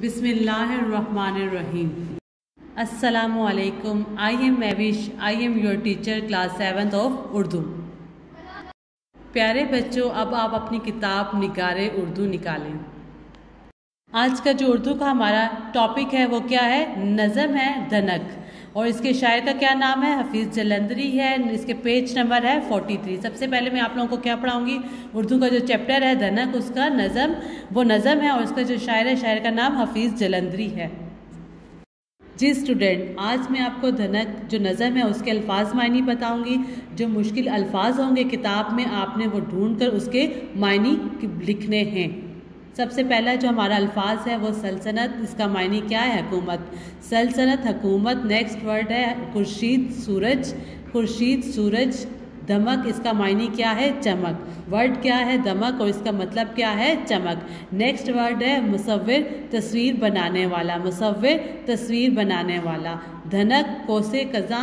बिस्मिल्लाहिर्रहमानिर्रहीम। अस्सलामुअलैकुम। I am Mavish I am your teacher class seventh of Urdu प्यारे बच्चों, अब आप अपनी किताब निगारे उर्दू निकालें। आज का जो उर्दू का हमारा टॉपिक है, वो क्या है? नज़म है, धनक। और इसके शायर का क्या नाम है? हफीज़ जलंधरी है। इसके पेज नंबर है फोर्टी थ्री सबसे पहले मैं आप लोगों को क्या पढ़ाऊँगी? उर्दू का जो चैप्टर है, धनक, उसका नज़म, वो नज़म है और उसका जो शायर है, शायर का नाम हफीज़ जलंधरी है। जी स्टूडेंट आज मैं आपको धनक जो नज़म है, उसके अल्फाज मायनी बताऊँगी। जो मुश्किल अल्फाज होंगे किताब में, आपने वो ढूंढ कर उसके मायनी लिखने हैं। सबसे पहला जो हमारा अल्फाज है, वो सल्तनत। इसका मायने क्या है? हुकूमत। सल्तनत, हुकूमत नेक्स्ट वर्ड है, खुर्शीद, सूरज। खुर्शीद, सूरज, दमक। इसका मायने क्या है? चमक। वर्ड क्या है? दमक। और इसका मतलब क्या है? चमक। नेक्स्ट वर्ड है मुसविर तस्वीर बनाने वाला। मुसविर तस्वीर बनाने वाला। धनक, कोसे कज़ा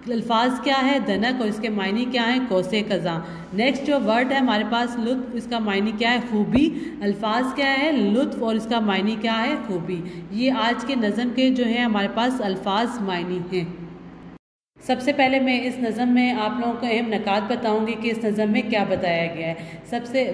अल्फाज क्या है? धनक और इसके मायने क्या है? कोसे कज़ा। नेक्स्ट जो वर्ड है हमारे पास, लुत्फ, इसका मायने क्या है? खूबी। अल्फाज क्या है? लुत्फ और इसका मायने क्या है? खूबी। ये आज के नज़म के जो है, हमारे पास अल्फाज मायने हैं। सबसे पहले मैं इस नज़म में आप लोगों को अहम नकात बताऊँगी कि इस नज़म में क्या बताया गया है। सबसे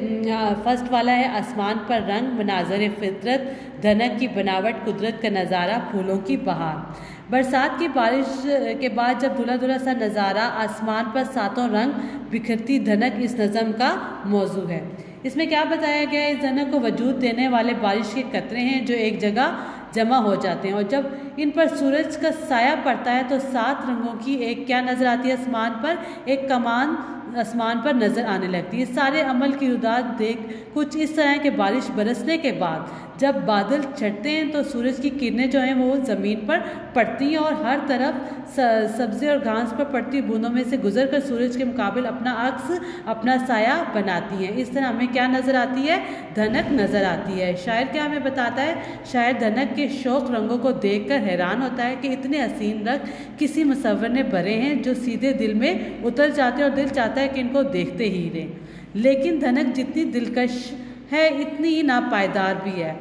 फ़र्स्ट वाला है, आसमान पर रंग मनाजर फितरत धनक की बनावट, कुदरत का नज़ारा, फूलों की बहार। बरसात की बारिश के बाद जब धुला धुला सा नज़ारा आसमान पर सातों रंग बिखरती धनक इस नज़म का मौजू है। इसमें क्या बताया गया है? इस धनक को वजूद देने वाले बारिश के कतरे हैं जो एक जगह जमा हो जाते हैं और जब इन पर सूरज का साया पड़ता है तो सात रंगों की एक क्या नज़र आती है? आसमान पर एक कमान आसमान पर नज़र आने लगती है। सारे अमल की रुदात देख कुछ इस तरह के बारिश बरसने के बाद जब बादल छटते हैं तो सूरज की किरणें जो हैं वो ज़मीन पर पड़ती हैं और हर तरफ़ सब्ज़ी और घास पर पड़ती बूंदों में से गुजर कर सूरज के मुकाबले अपना अक्स, अपना साया बनाती हैं। इस तरह हमें क्या नज़र आती है? धनक नज़र आती है। शायर क्या हमें बताता है? शायर धनक के शौक रंगों को देख कर हैरान होता है कि इतने हसीन रंग किसी मुसवर ने भरे हैं जो सीधे दिल में उतर जाते हैं और दिल चाहता है कि इनको देखते ही रहें। लेकिन धनक जितनी दिलकश है, इतनी ही नापायदार भी है।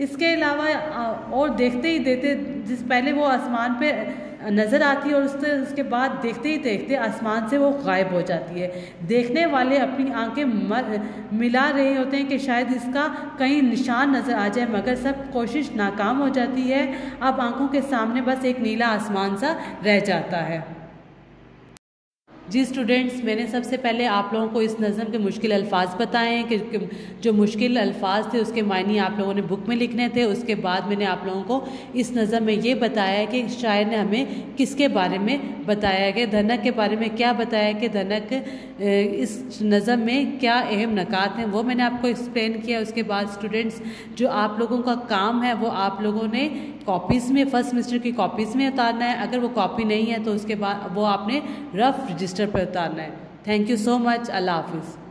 इसके अलावा और देखते ही देखते जिस पहले वो आसमान पे नज़र आती है और उससे, उसके बाद देखते ही देखते आसमान से वो गायब हो जाती है। देखने वाले अपनी आँखें मिला रहे होते हैं कि शायद इसका कहीं निशान नज़र आ जाए, मगर सब कोशिश नाकाम हो जाती है। अब आँखों के सामने बस एक नीला आसमान सा रह जाता है। जी स्टूडेंट्स मैंने सबसे पहले आप लोगों को इस नज़म के मुश्किल अल्फाज बताए हैं कि जो मुश्किल अल्फाज थे, उसके मायने आप लोगों ने बुक में लिखने थे। उसके बाद मैंने आप लोगों को इस नज़म में ये बताया कि शायर ने हमें किसके बारे में बताया कि धनक के बारे में क्या बताया कि धनक इस नज़म में क्या अहम नकात हैं, वो मैंने आपको एक्सप्लेन किया। उसके बाद स्टूडेंट्स जो आप लोगों का काम है, वो आप लोगों ने कॉपीज़ में फ़र्स्ट सेमेस्टर की कॉपीज़ में उतारना है। अगर वो कॉपी नहीं है तो उसके बाद वो आपने रफ रजिस्टर पर उतारना है। थैंक यू सो मच अल्लाह हाफिज़